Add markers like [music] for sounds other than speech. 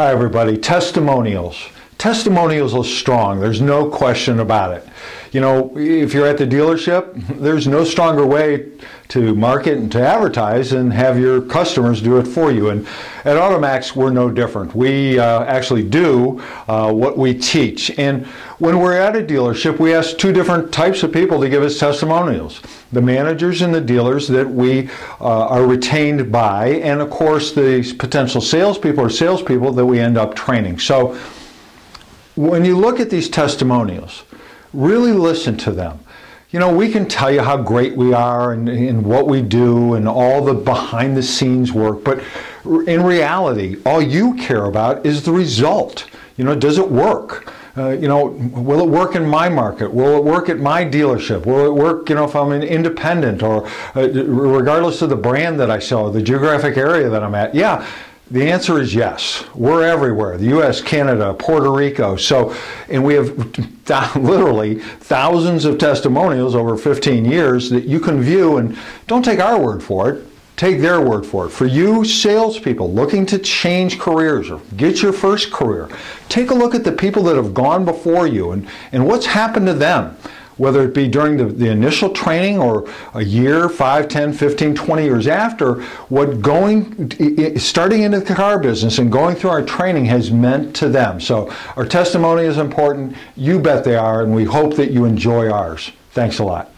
Hi, everybody. Testimonials. Testimonials are strong. There's no question about it. You know, if you're at the dealership, [laughs] there's no stronger way to market and to advertise and have your customers do it for you. And at AutoMax, we're no different. We uh, actually do uh, what we teach. And when we're at a dealership, we ask two different types of people to give us testimonials the managers and the dealers that we uh, are retained by, and of course, the potential salespeople or salespeople that we end up training. So when you look at these testimonials, really listen to them you know, we can tell you how great we are and, and, what we do and all the behind the scenes work, but in reality, all you care about is the result. You know, does it work? Uh, you know, will it work in my market? Will it work at my dealership? Will it work, you know, if I'm an independent or uh, regardless of the brand that I sell, the geographic area that I'm at? Yeah, the answer is yes. We're everywhere the US, Canada, Puerto Rico. So, and we have [laughs] th- literally thousands of testimonials over 15 years that you can view and don't take our word for it. Take their word for it. For you salespeople looking to change careers or get your first career, take a look at the people that have gone before you and, and what's happened to them whether it be during the, the initial training or a year, 5, 10, 15, 20 years after, what going, starting into the car business and going through our training has meant to them. So our testimony is important. You bet they are, and we hope that you enjoy ours. Thanks a lot.